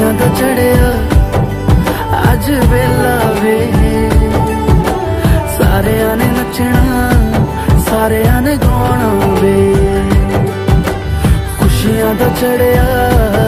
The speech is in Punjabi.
ਖੁਸ਼ੀਆਂ ਦਾ ਚੜਿਆ। ਅੱਜ ਵੇਲਾ ਵੇ। ਸਾਰਿਆਂ ਨੇ ਨੱਚਣਾ, ਸਾਰਿਆਂ ਨੇ ਗਾਉਣਾ ਵੇ। ਖੁਸ਼ੀਆਂ ਦਾ ਚੜਿਆ।